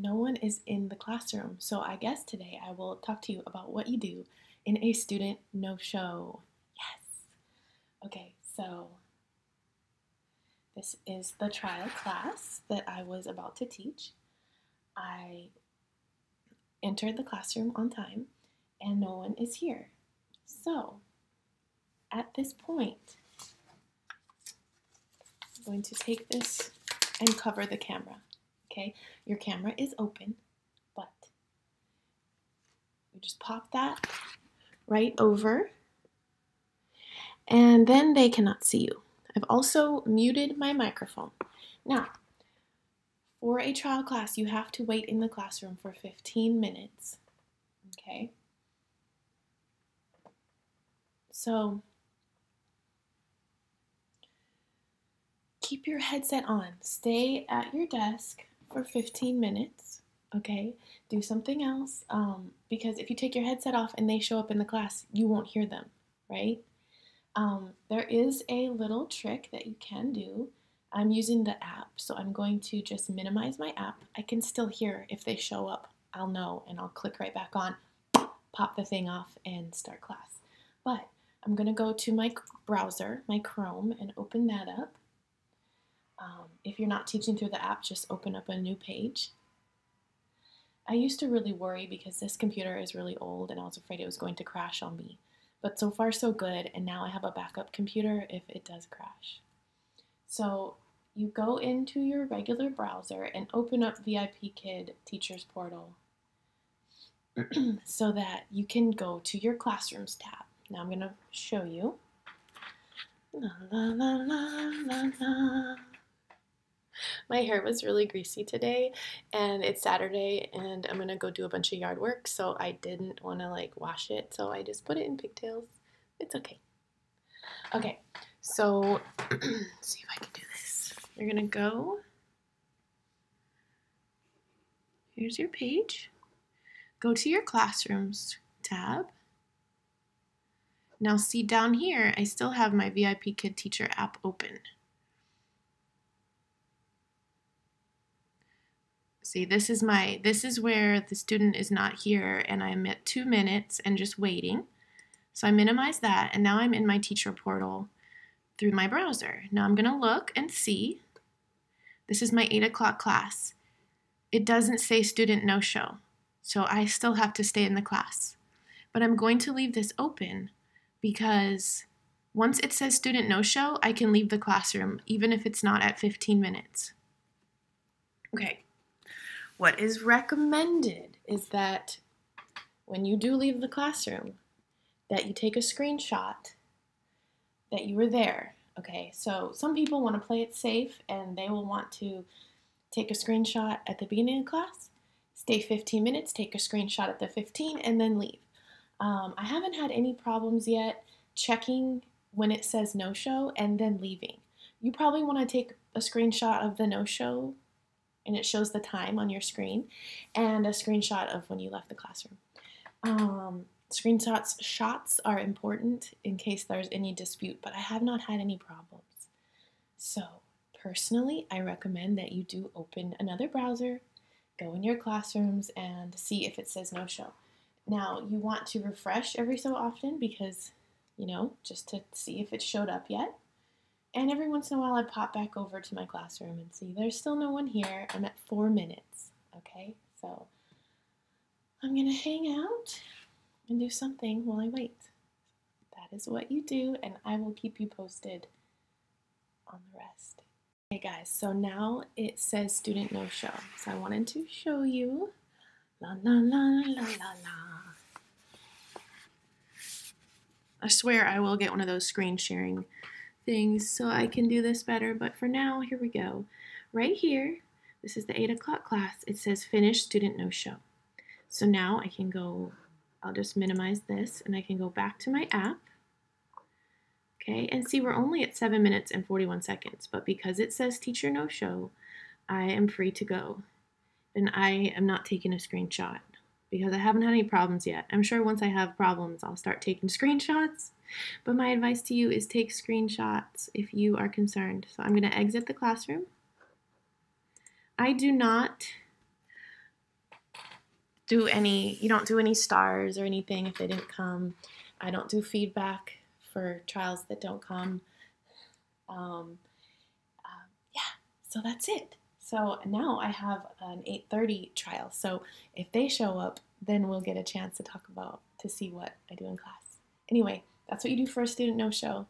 no one is in the classroom. So I guess today I will talk to you about what you do in a student no show. Yes. Okay, so this is the trial class that I was about to teach. I entered the classroom on time and no one is here. So at this point, I'm going to take this and cover the camera. Okay, your camera is open, but you just pop that right over and then they cannot see you. I've also muted my microphone. Now, for a trial class, you have to wait in the classroom for 15 minutes. Okay? So, keep your headset on. Stay at your desk for 15 minutes. Okay? Do something else. Um, because if you take your headset off and they show up in the class, you won't hear them, right? Um, there is a little trick that you can do. I'm using the app, so I'm going to just minimize my app. I can still hear if they show up. I'll know and I'll click right back on, pop the thing off, and start class. But I'm going to go to my browser, my Chrome, and open that up. Um, if you're not teaching through the app, just open up a new page. I used to really worry because this computer is really old and I was afraid it was going to crash on me. But so far, so good. And now I have a backup computer if it does crash. So you go into your regular browser and open up VIP Kid Teachers Portal so that you can go to your Classrooms tab. Now I'm going to show you. La, la, la, my hair was really greasy today and it's Saturday and I'm gonna go do a bunch of yard work so I didn't want to like wash it so I just put it in pigtails. It's okay. Okay, so see if I can do this. You're gonna go. Here's your page. Go to your classrooms tab. Now see down here, I still have my VIP Kid Teacher app open. See, this is my, this is where the student is not here and I'm at two minutes and just waiting. So I minimize that and now I'm in my teacher portal through my browser. Now I'm gonna look and see. This is my eight o'clock class. It doesn't say student no show, so I still have to stay in the class. But I'm going to leave this open because once it says student no show, I can leave the classroom even if it's not at 15 minutes. Okay, what is recommended is that when you do leave the classroom, that you take a screenshot that you were there. Okay, so some people want to play it safe and they will want to take a screenshot at the beginning of class, stay 15 minutes, take a screenshot at the 15, and then leave. Um, I haven't had any problems yet checking when it says no show and then leaving. You probably want to take a screenshot of the no show and it shows the time on your screen and a screenshot of when you left the classroom. Um, screenshots shots are important in case there's any dispute, but I have not had any problems. So personally, I recommend that you do open another browser, go in your classrooms and see if it says no show. Now you want to refresh every so often because, you know, just to see if it showed up yet. And every once in a while, I pop back over to my classroom and see there's still no one here. I'm at four minutes. Okay, so I'm gonna hang out and do something while I wait. That is what you do, and I will keep you posted on the rest. Okay, guys, so now it says student no show. So I wanted to show you. La la la la la la. I swear I will get one of those screen sharing things so I can do this better. But for now, here we go. Right here, this is the 8 o'clock class. It says finish student no show. So now I can go, I'll just minimize this and I can go back to my app. Okay, and see we're only at 7 minutes and 41 seconds, but because it says teacher no show, I am free to go. And I am not taking a screenshot because I haven't had any problems yet. I'm sure once I have problems, I'll start taking screenshots but my advice to you is take screenshots if you are concerned. So I'm going to exit the classroom. I do not do any you don't do any stars or anything if they didn't come. I don't do feedback for trials that don't come. Um, uh, yeah, so that's it. So now I have an 8:30 trial. So if they show up, then we'll get a chance to talk about to see what I do in class. Anyway, that's what you do for a student no show.